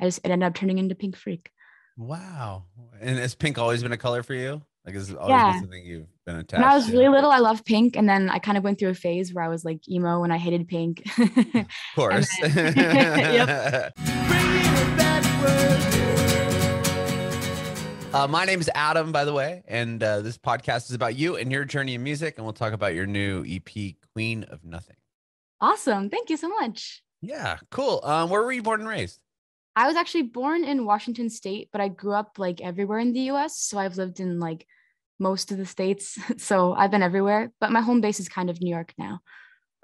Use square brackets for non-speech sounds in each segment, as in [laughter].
I just it ended up turning into Pink Freak. Wow. And has pink always been a color for you? Like, is it always Yeah. been something you've been attached When I was to? really little, I loved pink, and then I kind of went through a phase where I was like emo and I hated pink. [laughs] Of course. [laughs] Yep. Uh, my name is Adam, by the way, and uh, this podcast is about you and your journey in music, and we'll talk about your new EP, Queen of Nothing. awesome, thank you so much. Yeah, cool. Um, where were you born and raised? I was actually born in Washington State, but I grew up like everywhere in the US. So I've lived in like most of the states. [laughs] So I've been everywhere, but my home base is kind of New York now.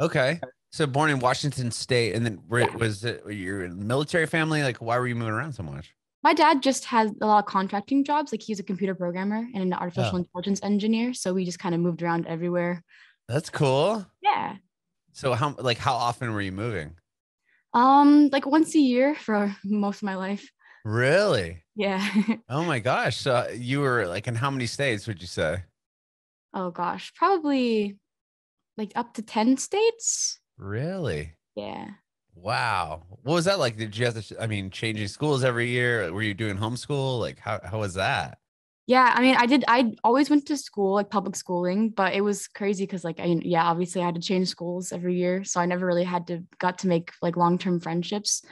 Okay. So born in Washington State, and then were, Yeah. was it your military family? Like, why were you moving around so much? My dad just has a lot of contracting jobs. Like he's a computer programmer and an artificial Oh. intelligence engineer. So we just kind of moved around everywhere. That's cool. Yeah. So how like how often were you moving? Um, like once a year for [laughs] most of my life. Really? Yeah. [laughs] Oh my gosh. So you were like in how many states would you say? oh gosh, probably like up to 10 states. Really? Yeah. Wow. What was that like? Did you have to, I mean, changing schools every year? Were you doing homeschool? Like, how, how was that? Yeah, I mean, I did. I always went to school, like public schooling, but it was crazy because, like, I yeah, obviously I had to change schools every year, so I never really had to got to make like long term friendships.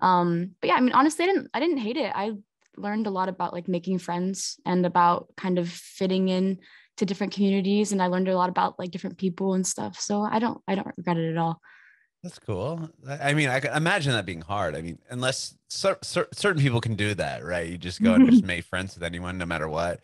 Um, but yeah, I mean, honestly, I didn't I didn't hate it. I learned a lot about like making friends and about kind of fitting in to different communities, and I learned a lot about like different people and stuff. So I don't I don't regret it at all. That's cool. I I mean, I can imagine that being hard. I mean, unless cer- cer- certain people can do that, right? You just go and just [laughs] make friends with anyone, no matter what.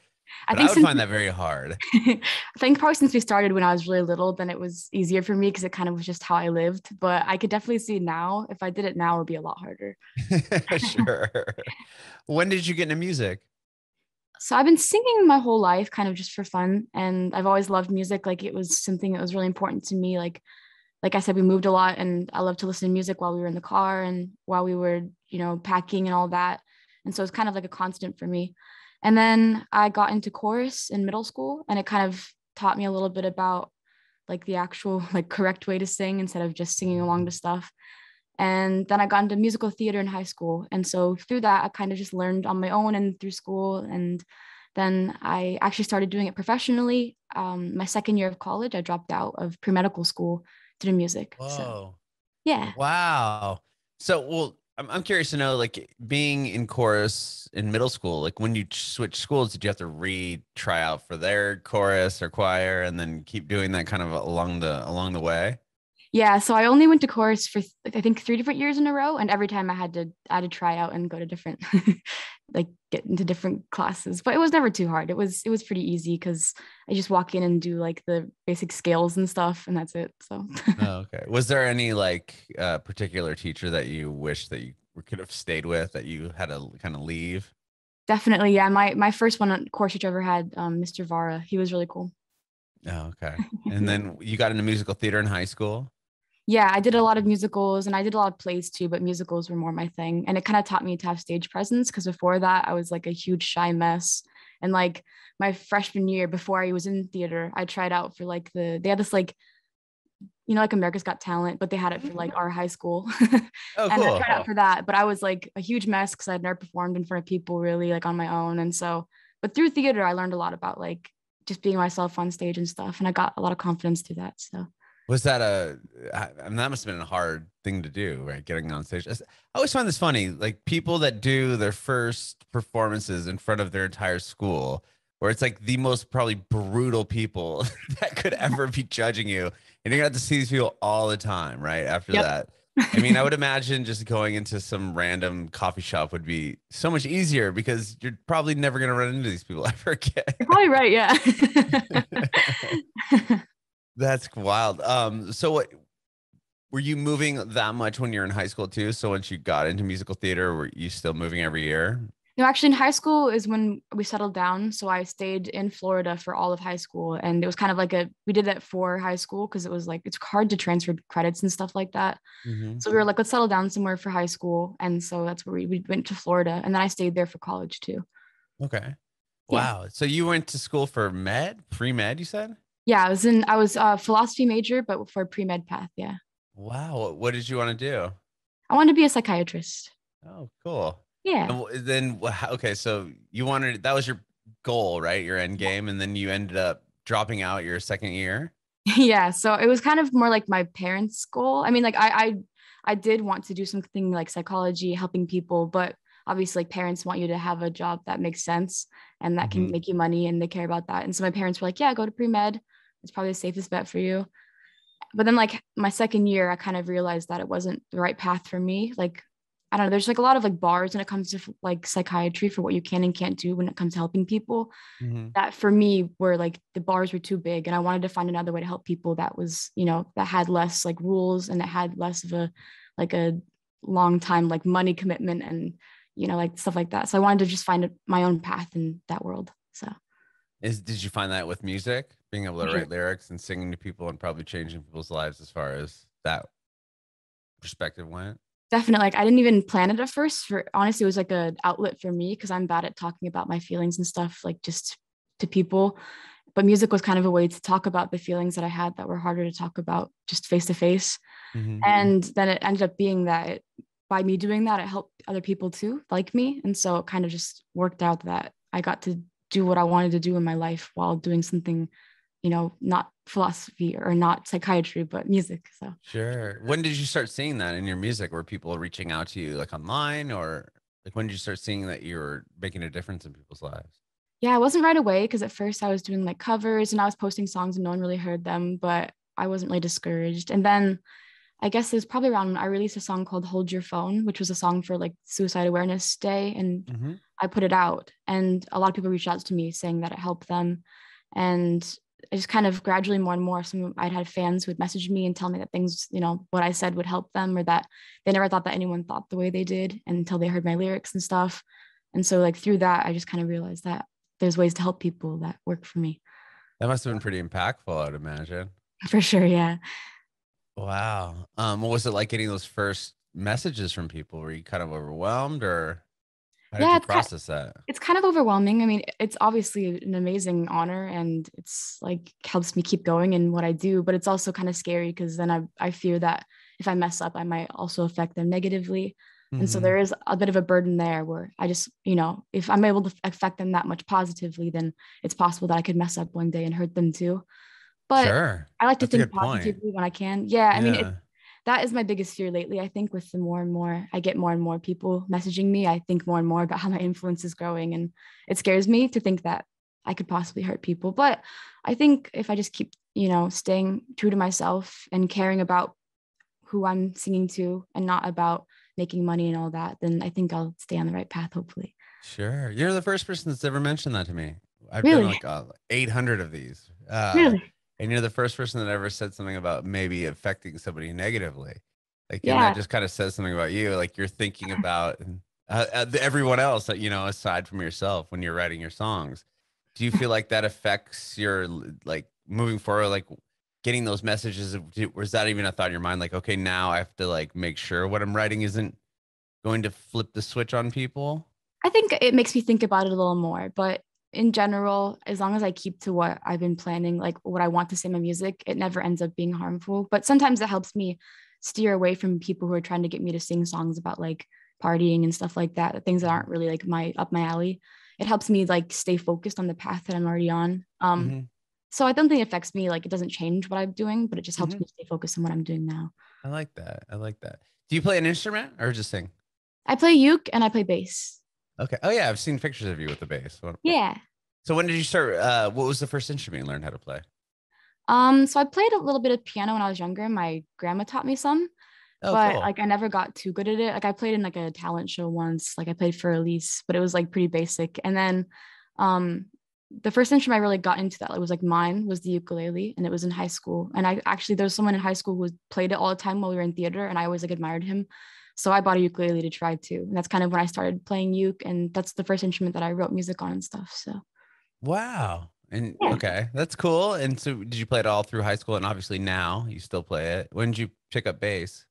I But I, think would since find that very hard. [laughs] I think probably since we started when I was really little, then it was easier for me because it kind of was just how I lived. But I could definitely see now if I did it now, it would be a lot harder. [laughs] sure. When did you get into music? So I've been singing my whole life, kind of just for fun, and I've always loved music. Like it was something that was really important to me. Like, like I said, we moved a lot, and I love to listen to music while we were in the car and while we were, you know, packing and all that. And so it's kind of like a constant for me. And then I got into chorus in middle school, and it kind of taught me a little bit about like the actual [laughs] like correct way to sing instead of just singing along to stuff. And then I got into musical theater in high school. And so through that, I kind of just learned on my own and through school. And then I actually started doing it professionally. Um, my second year of college, I dropped out of pre medical school do music. So yeah. Wow. So, well, I'm, I'm curious to know, like, being in chorus in middle school, like, when you switch schools, did you have to re try out for their chorus or choir, and then keep doing that kind of along the along the way? Yeah. So I only went to chorus for I think three different years in a row. And every time I had to I had to try out and go to different [laughs] like get into different classes. But it was never too hard. It was it was pretty easy because I just walk in and do like the basic scales and stuff and that's it. So [laughs] Oh, okay. Was there any like uh, particular teacher that you wish that you could have stayed with that you had to kind of leave? definitely, yeah. My my first one on course teacher I ever had, um, Mr. Vara. He was really cool. Oh, okay. [laughs] And then you got into musical theater in high school. Yeah, I did a lot of musicals and I did a lot of plays too, but musicals were more my thing. And it kind of taught me to have stage presence because before that, I was like a huge shy mess. And like my freshman year, before I was in theater, I tried out for like the, they had this like, you know, like America's Got Talent, but they had it for like mm-hmm. our high school. [laughs] Oh, and cool. I tried out for that, but I was like a huge mess because I'd never performed in front of people really like on my own. And so, but through theater, I learned a lot about like just being myself on stage and stuff. And I got a lot of confidence through that. So. Was that a? I mean, that must have been a hard thing to do, right? Getting on stage. I always find this funny, like people that do their first performances in front of their entire school, where it's like the most probably brutal people [laughs] that could [laughs] ever be judging you, and you're gonna have to see these people all the time, right? After Yep. that. I mean, I would [laughs] imagine just going into some random coffee shop would be so much easier because you're probably never going to run into these people ever again. You're probably right. Yeah. That's wild. Um, so what were you moving that much when you're in high school too? So once you got into musical theater, were you still moving every year? no, actually, in high school is when we settled down. So I stayed in Florida for all of high school, and it was kind of like a we did that for high school because it was like it's hard to transfer credits and stuff like that. So we were like, let's settle down somewhere for high school, and so that's where we, we went to Florida, and then I stayed there for college too. Okay. Yeah. Wow. So you went to school for med, pre med, you said? Yeah, I was in I was a philosophy major, but for pre med path. Yeah, Wow. What- did you want to do? I wanted to be a psychiatrist. Oh, cool. Yeah. And then okay, so you wanted that was your goal, right? Your end game, and then you ended up dropping out your second year. [laughs] yeah so it was kind of more like my parents goal i mean like I, I i did want to do something like psychology helping people but obviously like parents want you to have a job that makes sense and that can mm-hmm. make you money and they care about that and so my parents were like yeah go to pre-med it's probably the safest bet for you but then like my second year i kind of realized that it wasn't the right path for me like i don't know there's like a lot of like bars when it comes to like psychiatry for what you can and can't do when it comes to helping people mm-hmm. that for me were like the bars were too big and I wanted to find another way to help people that was, you know, that had less like rules and that had less of a like a long time like money commitment and you know like stuff like that. So I wanted to just find my own path in that world. So Is did you find that with music, being able to Sure. write lyrics and singing to people and probably changing people's lives as far as that perspective went? definitely like I didn't even plan it at first for honestly it was like an outlet for me because I'm bad at talking about my feelings and stuff like just to people. But music was kind of a way to talk about the feelings that I had that were harder to talk about just face to face. And then it ended up being that it, by me doing that it helped other people too like me and so it kind of just worked out that i got to do what i wanted to do in my life while doing something you know not philosophy or not psychiatry but music so Sure. When did you start seeing that in your music? Were people reaching out to you like online or like when did you start seeing that you were making a difference in people's lives? yeah it wasn't right away because at first i was doing like covers and i was posting songs and no one really heard them but i wasn't really discouraged and then i guess it was probably around when i released a song called hold your phone which was a song for like suicide awareness day and Mm-hmm. I put it out, and a lot of people reached out to me saying that it helped them, and I just kind of gradually more and more. Some I'd had fans who would message me and tell me that things, you know, what I said would help them, or that they never thought that anyone thought the way they did until they heard my lyrics and stuff. And so, like through that, I just kind of realized that there's ways to help people that work for me. That must have been pretty impactful, I'd imagine. [laughs] For sure, yeah. Wow. Um, what was it like getting those first messages from people? Were you kind of overwhelmed or how did Yeah, you it's ki- process that? it's kind of overwhelming. I mean, it's obviously an amazing honor and it's like helps me keep going in what I do, but it's also kind of scary because then I, I fear that if I mess up, I might also affect them negatively. And so Mhm. there is a bit of a burden there where I just, you know, if I'm able to affect them that much positively, then it's possible that I could mess up one day and hurt them too. But sure. I like to That's think good point. positively when I can. Yeah. I mean, it, that is my biggest fear lately. I think with the more and more I get more and more people messaging me, I think more and more about how my influence is growing. And it scares me to think that I could possibly hurt people. But I think if I just keep, you know, staying true to myself and caring about who I'm singing to and not about making money and all that, then I think I'll stay on the right path, hopefully. Sure. You're the first person that's ever mentioned that to me. I've Really? done like uh, 800 of these. Uh, really? And you're the first person that ever said something about maybe affecting somebody negatively. Like, and Yeah. that just kind of says something about you. Like, you're thinking about uh, uh, everyone else, that you know, aside from yourself when you're writing your songs. Do you feel like that affects your like moving forward, like getting those messages? Was that even a thought in your mind? Like, okay, now I have to like make sure what I'm writing isn't going to flip the switch on people. I think it makes me think about it a little more, but in general, as long as I keep to what I've been planning, like what I want to say in my music, it never ends up being harmful. But sometimes it helps me steer away from people who are trying to get me to sing songs about like partying and stuff like that, things that aren't really like my up my alley. It helps me like stay focused on the path that I'm already on. Um, Mhm. so I don't think it affects me. Like it doesn't change what I'm doing, but it just helps Mhm. me stay focused on what I'm doing now. I like that. I like that. Do you play an instrument or just sing? I play uke and I play bass. Okay. Oh yeah, I've seen pictures of you with the bass. Yeah. So when did you start? Uh, what was the first instrument you learned how to play? Um, so I played a little bit of piano when I was younger. My grandma taught me some. Oh, but cool. like I never got too good at it. Like I played in like a talent show once. Like I played for Elise, but it was like pretty basic. And then um the first instrument I really got into that like, was like mine was the ukulele and it was in high school. And I actually there was someone in high school who played it all the time while we were in theater and I always like admired him. So I bought a ukulele to try too. And that's kind of when I started playing uke and that's the first instrument that I wrote music on and stuff. So wow. And Yeah. okay, that's cool. And so did you play it all through high school? And obviously now you still play it. When did you pick up bass?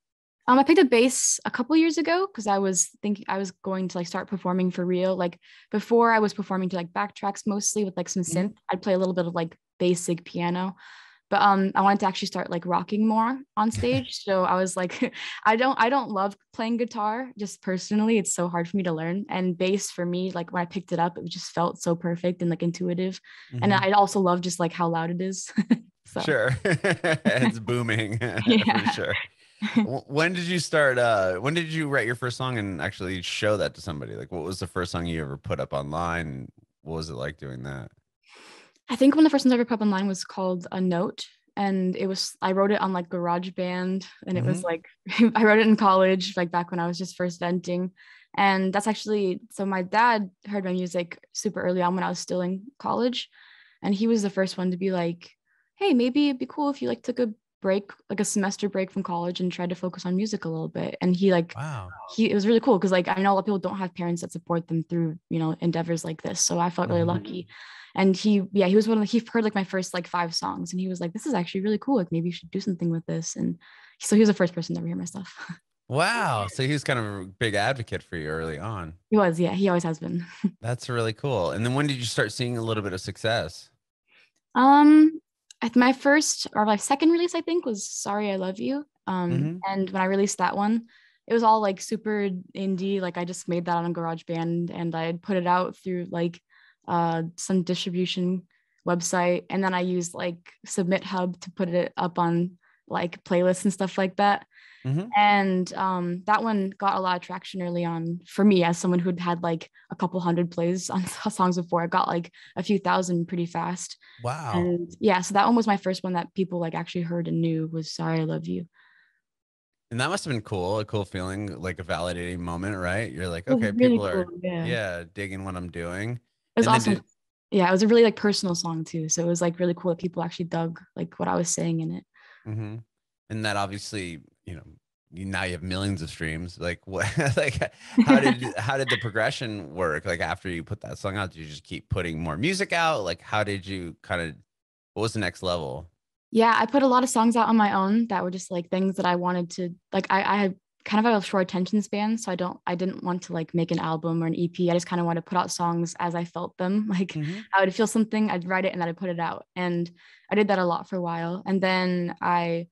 Um, I picked up bass a couple years ago because I was thinking I was going to like start performing for real. Like before, I was performing to like backtracks mostly with like some Mhm. synth. I'd play a little bit of like basic piano, but um i wanted to actually start like rocking more on stage. [laughs] So i was like [laughs] i don't i don't love playing guitar just personally. It's so hard for me to learn. And bass for me like when i picked it up it just felt so perfect and like intuitive. Mm-hmm. and i also love just like how loud it is. [laughs] So. sure. It's booming yeah. for sure when did you start uh when did you write your first song and actually show that to somebody? Like what was the first song you ever put up online? What was it like doing that I think one of the first ones I ever put up online was called A Note. And it was, I wrote it on like GarageBand and it mm-hmm. was like, [laughs] I wrote it in college, like back when I was just first venting. And that's actually, so my dad heard my music super early on when I was still in college. And he was the first one to be like, hey, maybe it'd be cool if you like took a break, like a semester break from college and tried to focus on music a little bit. And he like, wow, he, it was really cool. Cause like, I know a lot of people don't have parents that support them through, you know, endeavors like this. So I felt really mm-hmm. lucky and he yeah he was one of the, he heard like my first like five songs and he was like this is actually really cool like maybe you should do something with this and so he was the first person to ever hear my stuff. [laughs] Wow so he was kind of a big advocate for you early on. He was yeah he always has been. [laughs] That's really cool. And then when did you start seeing a little bit of success? Um my first or my second release i think was sorry i love you um mm-hmm. and when i released that one it was all like super indie like i just made that on a GarageBand and i put it out through like uh, some distribution website, and then I used like SubmitHub to put it up on like playlists and stuff like that. Mm-hmm. And um, that one got a lot of traction early on for me as someone who'd had like a couple hundred plays on [laughs] songs before. I got like a few thousand pretty fast. Wow. And yeah, so that one was my first one that people like actually heard and knew was Sorry I Love You. And that must have been cool, a cool feeling, like a validating moment, right? You're like, okay, really people cool, are yeah. yeah, digging what I'm doing. It was and awesome. Yeah, it was a really like personal song too. So it was like really cool that people actually dug like what I was saying in it. Mm-hmm. And that obviously, you know, you, now you have millions of streams. Like [laughs] what? like how did [laughs] how did the progression work? Like after you put that song out, did you just keep putting more music out? Like how did you kind of? What was the next level? Yeah, I put a lot of songs out on my own that were just like things that I wanted to like. I I kind of have a short attention span so i don't i didn't want to like make an album or an ep i just kind of want to put out songs as i felt them. [laughs] Like mm-hmm. i would feel something i'd write it and then i'd put it out. And i did that a lot for a while. And then i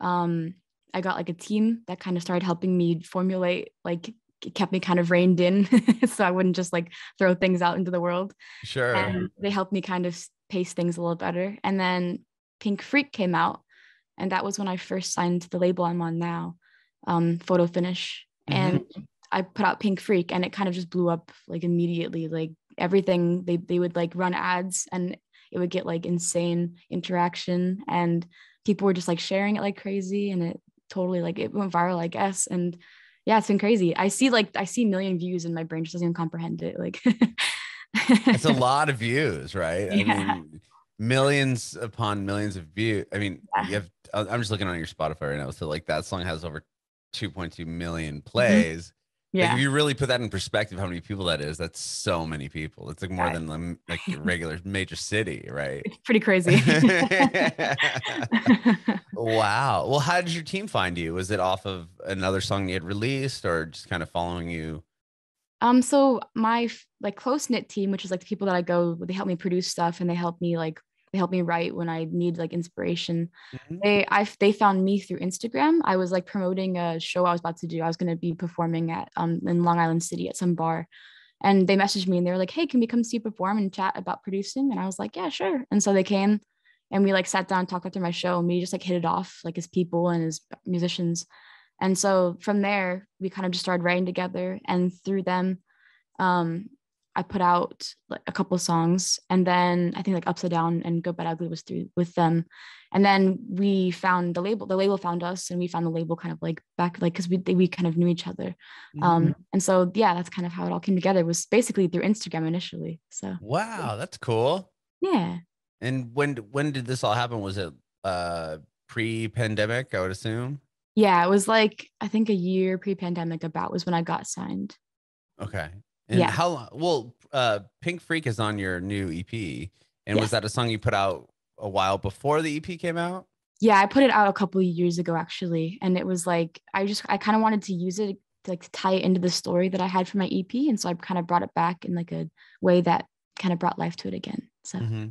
um i got like a team that kind of started helping me formulate like it kept me kind of reined in [laughs] so i wouldn't just like throw things out into the world. Sure. And they helped me kind of pace things a little better. And then pink freak came out and that was when i first signed to the label i'm on now um, photo finish mm-hmm. and I put out Pink Freak and it kind of just blew up like immediately. Like everything they they would like run ads and it would get like insane interaction and people were just like sharing it like crazy and it totally like it went viral, I guess. And yeah, it's been crazy. I see like I see million views and my brain just doesn't even comprehend it. Like [laughs] it's a lot of views, right? Yeah. I mean millions upon millions of views. I mean, yeah. you have I'm just looking on your Spotify right now. So like that song has over 2.2 million mm-hmm. plays. Mm-hmm. Yeah. Like if you really put that in perspective, how many people that is, that's so many people. It's like more than the, like [laughs] a regular major city, right? It's pretty crazy. [laughs] [laughs] wow. Well, how did your team find you? Was it off of another song you had released or just kind of following you? Um, so my like close knit team, which is like the people that I go, they help me produce stuff and they help me like they help me write when I need like inspiration. Mm-hmm. They I they found me through Instagram. I was like promoting a show I was about to do. I was going to be performing at um in Long Island City at some bar. And they messaged me and they were like, "Hey, can we come see you perform and chat about producing?" And I was like, "Yeah, sure." And so they came and we like sat down and talked after my show and we just like hit it off like as people and as musicians. And so from there, we kind of just started writing together and through them um I put out like a couple songs and then I think like Upside Down and Good Bad Ugly was through with them. And then we found the label, the label found us and we found the label kind of like back, like, cause we, we kind of knew each other. Mm-hmm. Um, and so, yeah, that's kind of how it all came together it was basically through Instagram initially. So, wow, that's cool. Yeah. And when, when did this all happen? Was it uh pre pandemic, I would assume? Yeah, it was like, I think a year pre pandemic about was when I got signed. Okay. And yeah. how long? Well, uh, Pink Freak is on your new EP. And yes. was that a song you put out a while before the EP came out? Yeah, I put it out a couple of years ago actually. And it was like, I just, I kind of wanted to use it to like tie it into the story that I had for my EP. And so I kind of brought it back in like a way that kind of brought life to it again. So. Mm-hmm.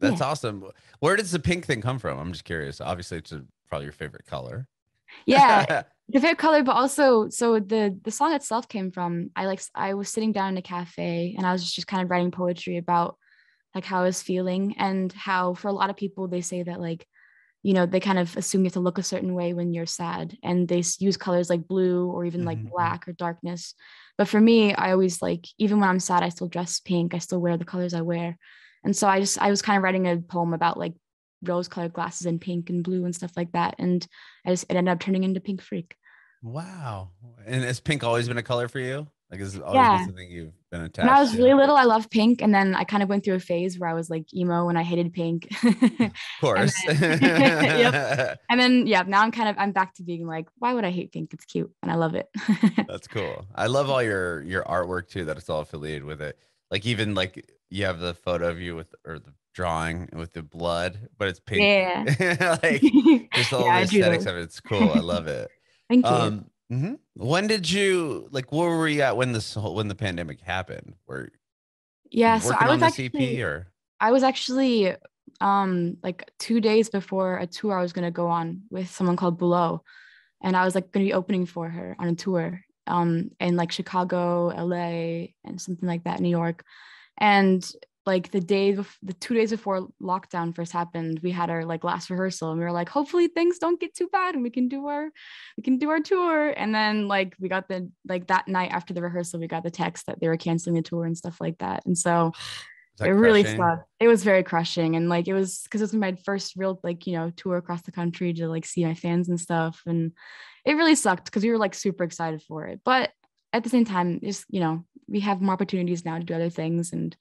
That's yeah. awesome. Where does the pink thing come from? I'm just curious. Obviously, it's a, probably your favorite color. Yeah, [laughs] the favorite color, but also so the the song itself came from I like I was sitting down in a cafe and I was just kind of writing poetry about like how I was feeling and how for a lot of people they say that like you know they kind of assume you have to look a certain way when you're sad and they use colors like blue or even like mm-hmm. black or darkness but for me i always like even when i'm sad i still dress pink i still wear the colors i wear and so i just i was kind of writing a poem about like rose colored glasses and pink and blue and stuff like that and i just it ended up turning into pink freak wow and has pink always been a color for you like is always yeah. something you've been attached. When I was to? really little, I loved pink, and then I kind of went through a phase where I was like emo and I hated pink. [laughs] of course. and, [laughs] then, yep. and then yeah, now I'm kind of I'm back to being like, why would I hate pink? It's cute and I love it. [laughs] That's cool. I love all your your artwork too. That it's all affiliated with it. Like even like you have the photo of you with or the drawing with the blood, but it's pink. Yeah. [laughs] like [laughs] just all yeah, the aesthetics of it. It's cool. I love it. [laughs] Thank you. Um, Mm-hmm. When did you like? Where were you at when this whole when the pandemic happened? Were yeah, so I was actually, or I was actually um like two days before a tour I was gonna go on with someone called Bülow, and I was like gonna be opening for her on a tour um in like Chicago, LA, and something like that, New York, and like the day the two days before lockdown first happened we had our like last rehearsal and we were like hopefully things don't get too bad and we can do our we can do our tour. And then like we got the like that night after the rehearsal we got the text that they were canceling the tour and stuff like that. And so it crushing? really sucked. It was very crushing. And like it was because it was my first real like you know tour across the country to like see my fans and stuff. And it really sucked because we were like super excited for it. But at the same time just you know we have more opportunities now to do other things and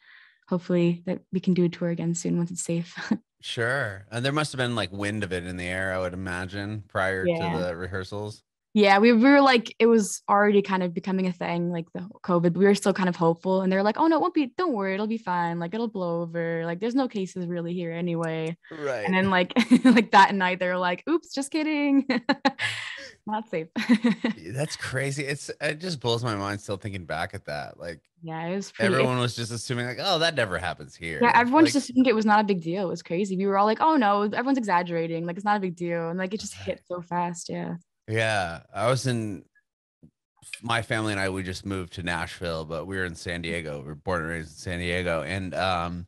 hopefully that we can do a tour again soon once it's safe. [laughs] sure. And there must have been like wind of it in the air, I would imagine, prior yeah. to the rehearsals. Yeah, we, we were like, it was already kind of becoming a thing, like the COVID. We were still kind of hopeful. And they're like, oh, no, it won't be, don't worry, it'll be fine. Like, it'll blow over. Like, there's no cases really here anyway. Right. And then, like, [laughs] like that night, they were like, oops, just kidding. [laughs] Not safe. That's crazy. It's, it just blows my mind still thinking back at that. Like, yeah, it was pretty, everyone was just assuming like, oh, that never happens here. Yeah, everyone like, just assumed it was not a big deal. It was crazy. We were all like, oh no, everyone's exaggerating. Like it's not a big deal. And like it just hit so fast. Yeah. Yeah. I was in my family and I we just moved to Nashville, but we were in San Diego. We were born and raised in San Diego. And um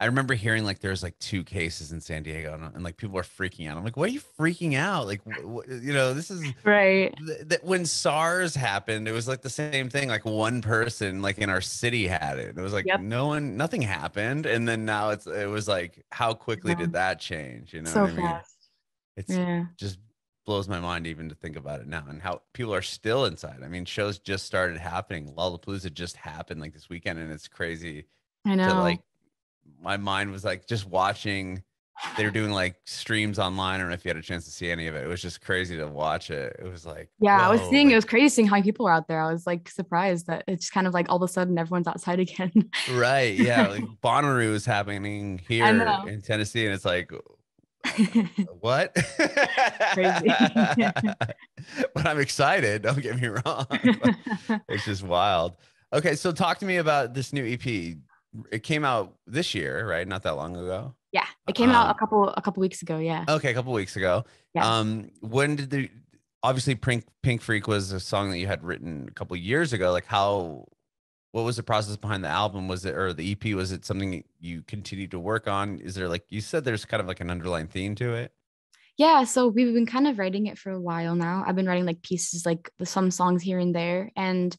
I remember hearing like there's like two cases in San Diego and, and, like people are freaking out. I'm like, what are you freaking out? Like, wh- wh- you know, this is right. Th- th- when SARS happened, it was like the same thing. Like one person like in our city had it. It was like yep. no one, nothing happened. And then now it's, it was like, how quickly yeah. did that change? You know, so I mean? fast. It's yeah. just blows my mind even to think about it now and how people are still inside. I mean, shows just started happening. Lollapalooza just happened like this weekend and it's crazy. I know. To like my mind was like just watching they were doing like streams online. I don't know if you had a chance to see any of it. It was just crazy to watch it. It was like yeah, I was seeing it was crazy seeing how many people were out there. I was like surprised that it's kind of like all of a sudden everyone's outside [laughs] again. right. Yeah. Like Bonnaroo is happening here in Tennessee, and it's like [laughs] what? Crazy. [laughs] but I'm excited. Don't get me wrong. it's just wild. Okay, so talk to me about this new EP it came out this year, right? Not that long ago. Yeah, it came um, out a um, couple a couple weeks ago. Yeah. Okay, a couple weeks ago. Yeah. Um, when did the obviously Pink Pink Freak was a song that you had written a couple years ago. Like how, what was the process behind the album? Was it or the EP? Was it something you continued to work on? Is there like you said, there's kind of like an underlying theme to it? Yeah, so we've been kind of writing it for a while now. I've been writing like pieces, like some songs here and there, and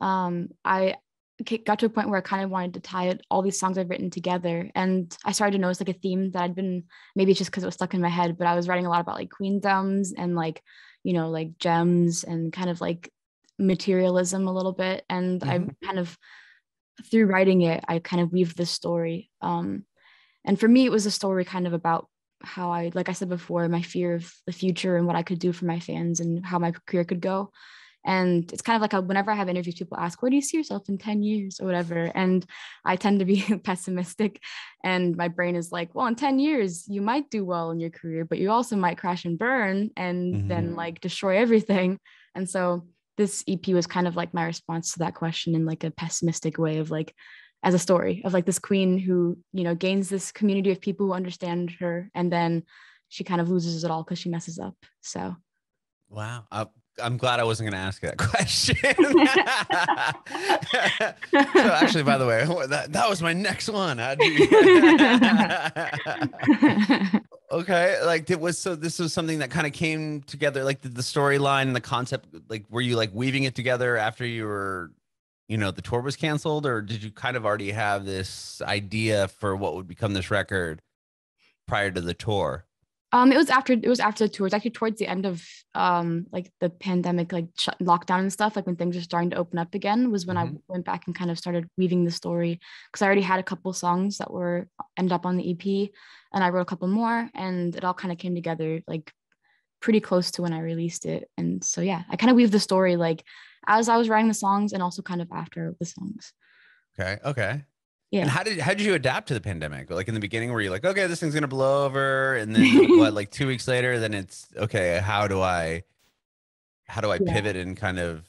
um, I got to a point where I kind of wanted to tie it, all these songs I've written together. And I started to notice like a theme that I'd been, maybe it's just because it was stuck in my head, but I was writing a lot about like queendoms and like, you know, like gems and kind of like materialism a little bit. And mm-hmm. I kind of, through writing it, I kind of weaved this story. Um, and for me, it was a story kind of about how I, like I said before, my fear of the future and what I could do for my fans and how my career could go. And it's kind of like a, whenever I have interviews, people ask, where do you see yourself in 10 years or whatever? And I tend to be [laughs] pessimistic. And my brain is like, well, in 10 years, you might do well in your career, but you also might crash and burn and mm-hmm. then like destroy everything. And so this EP was kind of like my response to that question in like a pessimistic way of like, as a story of like this queen who you know gains this community of people who understand her and then she kind of loses it all because she messes up so wow uh, I'm glad I wasn't going to ask that [laughs] question. [laughs] so actually, by the way, [laughs] that, that was my next one. okay, like it was so. This was something that kind of came together, like the, the storyline and the concept. Like, were you like weaving it together after you were, you know, the tour was canceled, or did you kind of already have this idea for what would become this record prior to the tour? Um, it was after it was after the tour. It's actually towards the end of um like the pandemic, like sh- lockdown and stuff. Like when things were starting to open up again, was when mm-hmm. I went back and kind of started weaving the story because I already had a couple songs that were end up on the EP, and I wrote a couple more, and it all kind of came together like pretty close to when I released it. And so yeah, I kind of weave the story like as I was writing the songs and also kind of after the songs. Okay. Okay. Yeah. And how did how did you adapt to the pandemic? Like in the beginning, were you like, okay, this thing's gonna blow over, and then what? [laughs] Like two weeks later, then it's okay. How do I, how do I yeah. pivot and kind of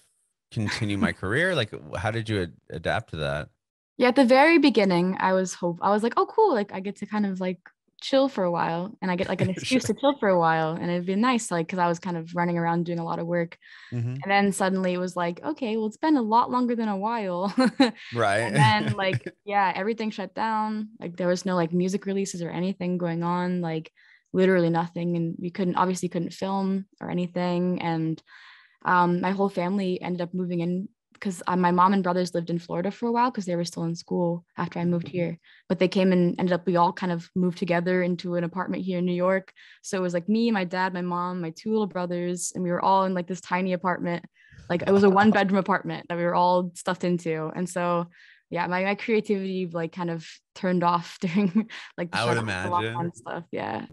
continue my career? Like, how did you ad- adapt to that? Yeah, at the very beginning, I was hope I was like, oh, cool, like I get to kind of like chill for a while and I get like an [laughs] excuse sure. to chill for a while and it'd be nice like because I was kind of running around doing a lot of work mm-hmm. and then suddenly it was like okay well it's been a lot longer than a while [laughs] right and then like [laughs] yeah everything shut down like there was no like music releases or anything going on like literally nothing and we couldn't obviously couldn't film or anything and um, my whole family ended up moving in because uh, my mom and brothers lived in Florida for a while because they were still in school after I moved here. But they came and ended up, we all kind of moved together into an apartment here in New York. So it was like me, my dad, my mom, my two little brothers, and we were all in like this tiny apartment. Like it was a [laughs] one bedroom apartment that we were all stuffed into. And so, yeah, my, my creativity like kind of turned off [laughs] during like I would imagine stuff. Yeah.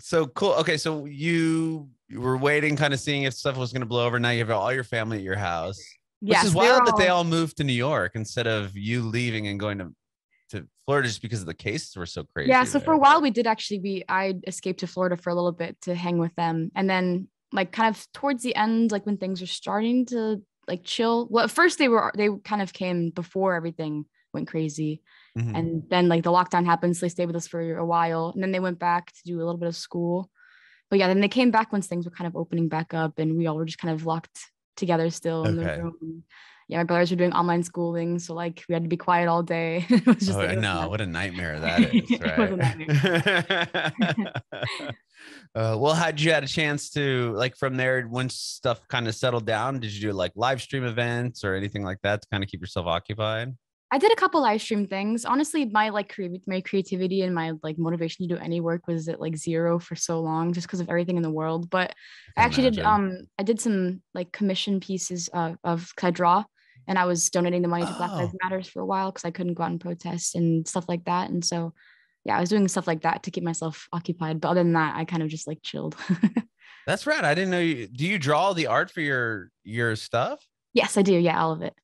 So cool. Okay. So you, you were waiting, kind of seeing if stuff was going to blow over. Now you have all your family at your house Yes, Which is wild all... that they all moved to New York instead of you leaving and going to to Florida just because of the cases were so crazy. Yeah, so there. for a while we did actually we I escaped to Florida for a little bit to hang with them. And then like kind of towards the end, like when things were starting to like chill. Well, at first they were they kind of came before everything went crazy. Mm-hmm. And then like the lockdown happened, so they stayed with us for a while. And then they went back to do a little bit of school. But yeah, then they came back once things were kind of opening back up and we all were just kind of locked together still in okay. the room. Yeah, my brothers were doing online schooling, so like we had to be quiet all day. [laughs] it was just oh, like, no, what a nightmare [laughs] that is, right? [laughs] uh, well, had you had a chance to like from there once stuff kind of settled down? Did you do like live stream events or anything like that to kind of keep yourself occupied? I did a couple live stream things. Honestly, my like cre- my creativity and my like motivation to do any work was at like zero for so long just because of everything in the world. But I, I actually imagine. did um I did some like commission pieces uh, of I draw and I was donating the money to Black Lives oh. Matters for a while because I couldn't go out and protest and stuff like that. And so yeah, I was doing stuff like that to keep myself occupied. But other than that, I kind of just like chilled. [laughs] That's right. I didn't know you do you draw the art for your your stuff? Yes, I do. Yeah, all of it.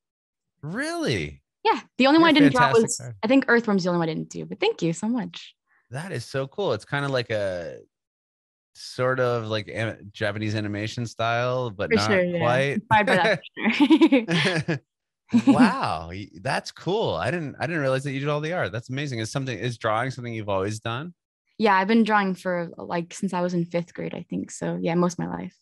Really? Yeah, the only You're one I didn't draw was I think Earthworm's the only one I didn't do. But thank you so much. That is so cool. It's kind of like a sort of like Japanese animation style, but For not sure, yeah. quite. [laughs] [laughs] wow, that's cool. I didn't I didn't realize that you did all the art. That's amazing. Is something is drawing something you've always done? Yeah, I've been drawing for like since I was in fifth grade, I think. So yeah, most of my life.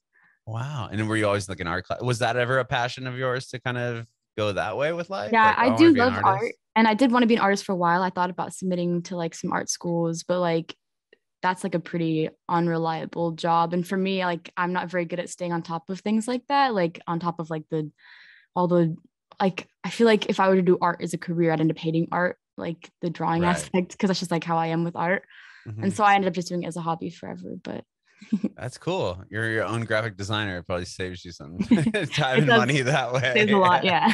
Wow. And were you always like an art class? Was that ever a passion of yours to kind of go that way with life? Yeah, like, I, I do love art. And I did want to be an artist for a while. I thought about submitting to like some art schools, but like that's like a pretty unreliable job. And for me, like I'm not very good at staying on top of things like that, like on top of like the all the like I feel like if I were to do art as a career, I'd end up hating art, like the drawing right. aspect, because that's just like how I am with art. Mm-hmm. And so I ended up just doing it as a hobby forever. But that's cool. You're your own graphic designer. It probably saves you some [laughs] [laughs] time and money that way. Saves a lot, yeah.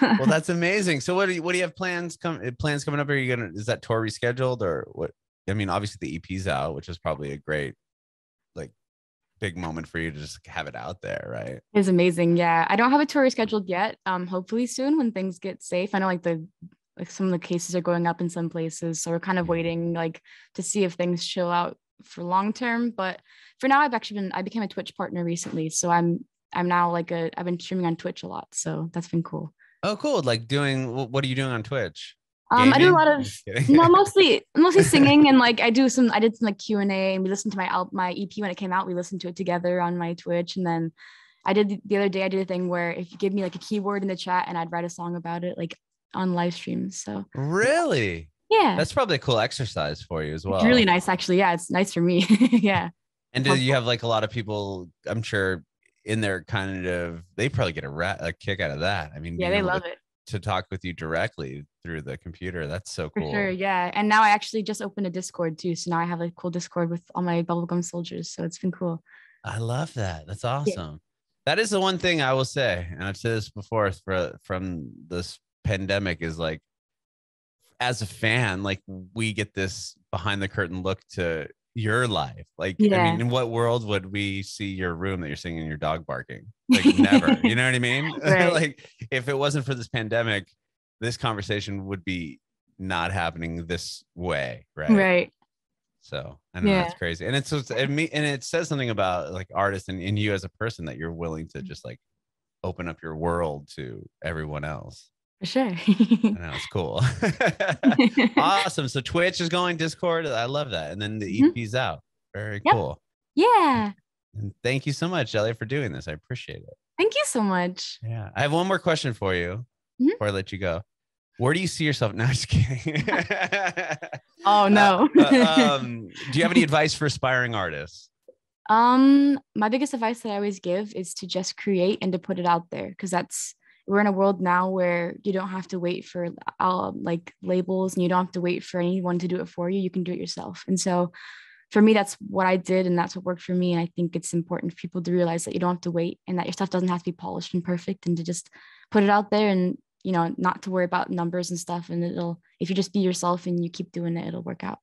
well, [laughs] that's amazing. So, what do you what do you have plans come plans coming up? Are you gonna is that tour rescheduled or what? I mean, obviously the EP's out, which is probably a great like big moment for you to just have it out there, right? It's amazing. Yeah. I don't have a tour scheduled yet. Um, hopefully soon when things get safe. I know like the like some of the cases are going up in some places. So we're kind of mm-hmm. waiting like to see if things chill out for long term. But for now I've actually been I became a Twitch partner recently. So I'm I'm now like a I've been streaming on Twitch a lot. So that's been cool. Oh, cool. Like doing what are you doing on Twitch? Um, I do a lot of no, mostly [laughs] mostly singing and like I do some. I did some like Q and A and we listened to my al- my EP when it came out. We listened to it together on my Twitch and then I did the- the other day. I did a thing where if you give me like a keyword in the chat and I'd write a song about it like on live streams. So really? Yeah, That's probably a cool exercise for you as well. it's really nice actually. Yeah, it's nice for me. [laughs] yeah. And do you have like a lot of people? I'm sure in there kind of they probably get a, rat, a kick out of that. I mean, Yeah, they love to, it to talk with you directly through the computer. That's so for cool. sure. Yeah, and now I actually just opened a Discord too. So now I have a cool Discord with all my bubblegum soldiers. So it's been cool. I love that. That's awesome. That is the one thing I will say, and I've said this before for, from this pandemic is like, as a fan, like we get this behind the curtain look to your life. Like, I mean, in what world would we see your room that you're singing and your dog barking? Like, [laughs] never. You know what I mean? [laughs] Right. like, if it wasn't for this pandemic, this conversation would be not happening this way, right? Right. So I know Yeah. that's crazy, and it's it me and it says something about like artists and, and you as a person that you're willing to just like open up your world to everyone else. For sure. Know cool. [laughs] [laughs] awesome. So Twitch is going, Discord. I love that, and then the. EP's out. Very Yep. cool. yeah. And thank you so much, Elliot, for doing this. I appreciate it. Thank you so much. Yeah, I have one more question for you Mhm. before I let you go. Where do you see yourself? [laughs] No, just kidding. Oh no. Uh, um, do you have any advice for aspiring artists? Um, my biggest advice that I always give is to just create and to put it out there because that's we're in a world now where you don't have to wait for uh, like labels and you don't have to wait for anyone to do it for you. You can do it yourself. And so for me, that's what I did and that's what worked for me. And I think it's important for people to realize that you don't have to wait and that your stuff doesn't have to be polished and perfect and to just put it out there and you know, not to worry about numbers and stuff. And it'll if you just be yourself and you keep doing it, it'll work out.